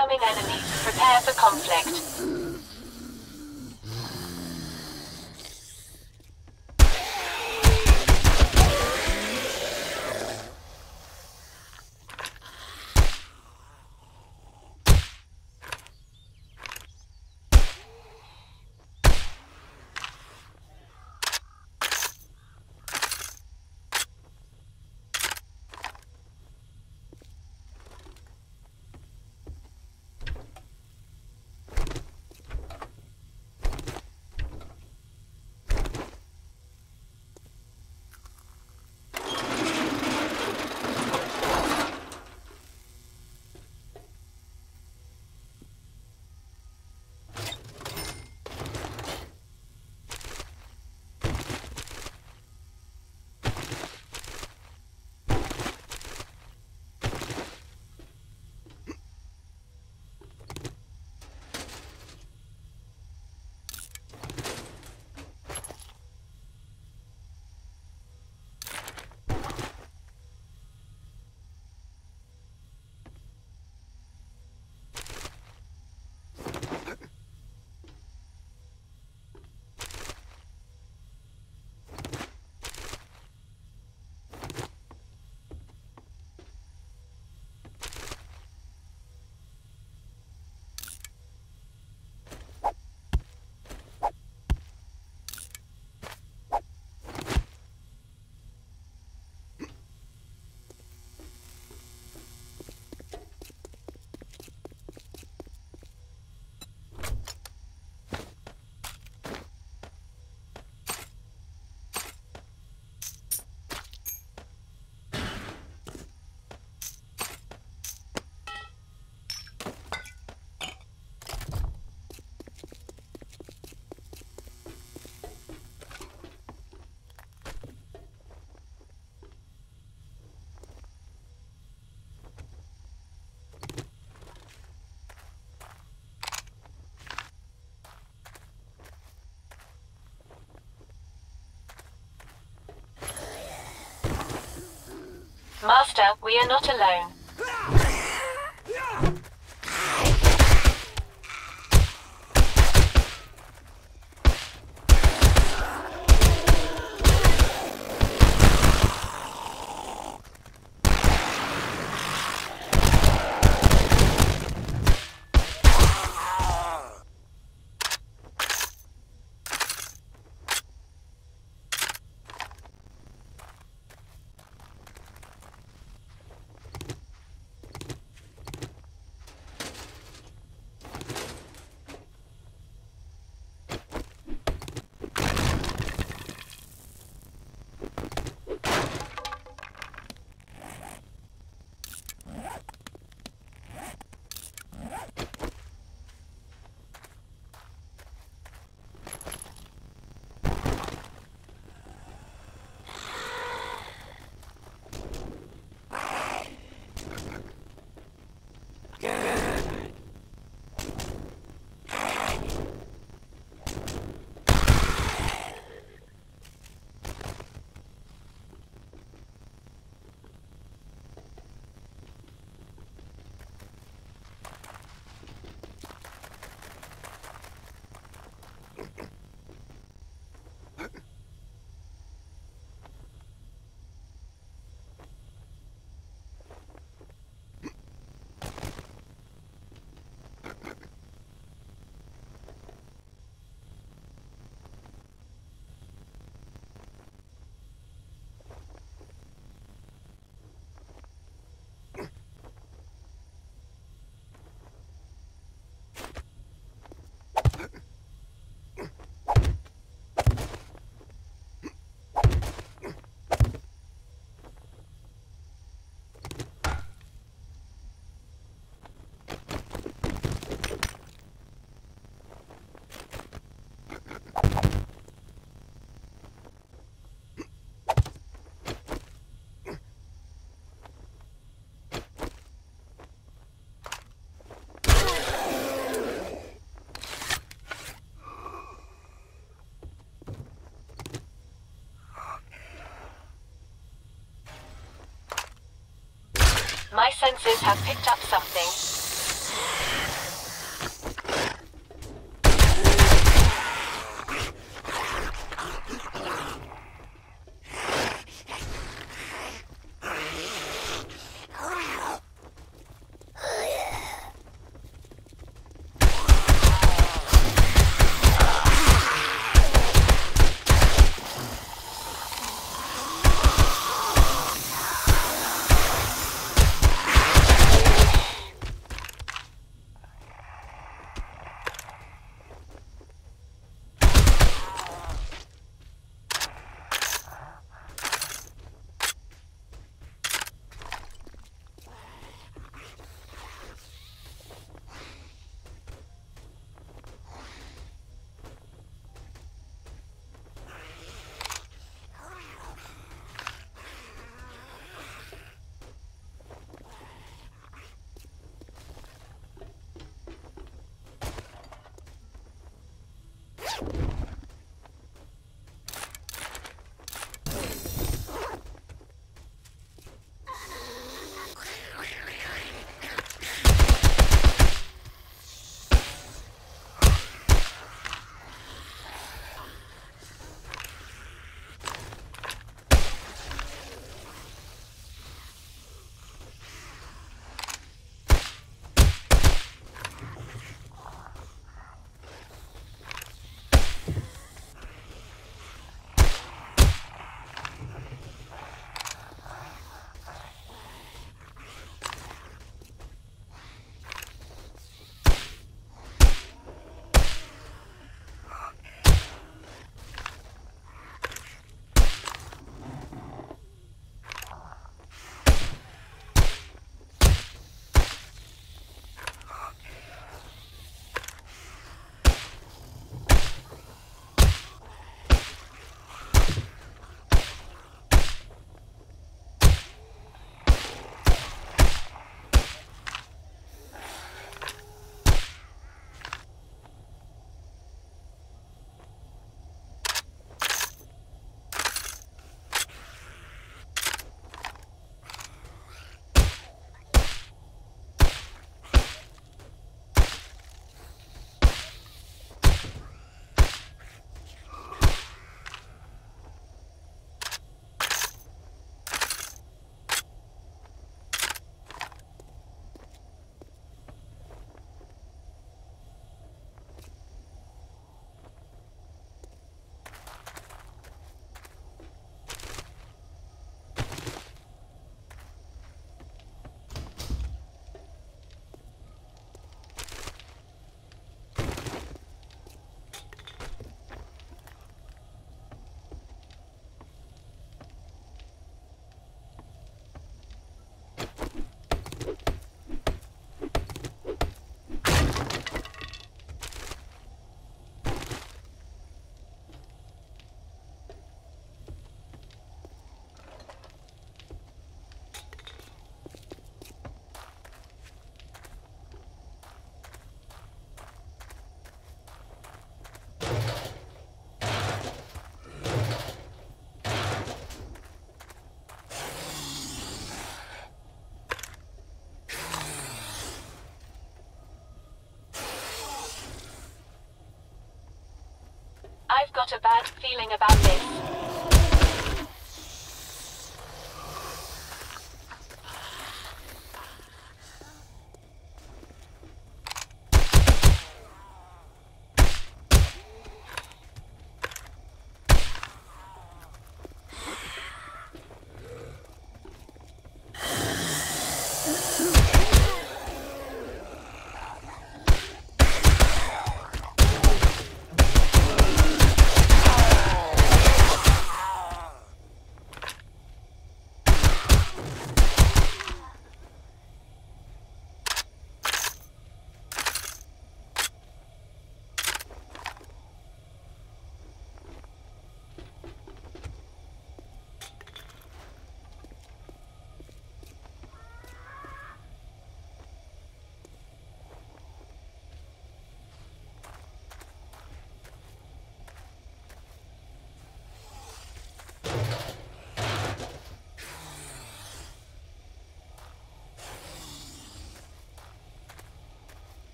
incoming enemies. Prepare for conflict. Master, we are not alone. My senses have picked up something. Got a bad feeling about this.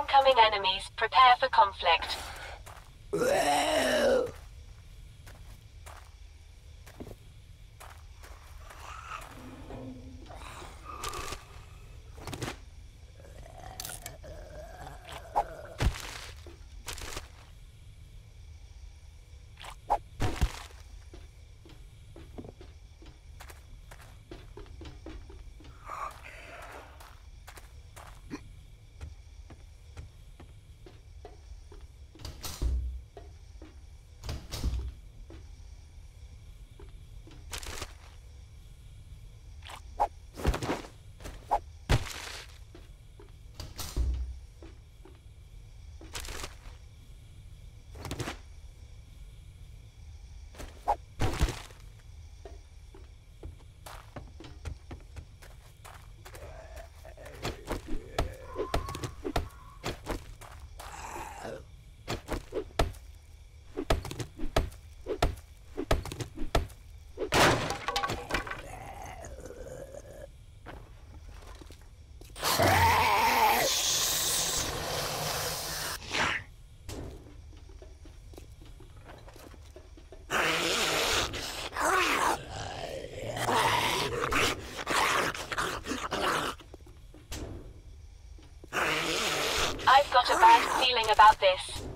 Incoming enemies. Prepare for conflict. feeling about this?